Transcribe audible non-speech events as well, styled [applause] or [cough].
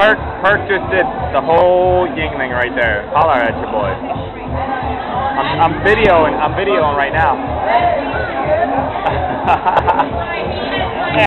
Perk, Perk just did the whole Yuengling right there. Holler at your boy. I'm, I'm videoing. I'm videoing right now. [laughs]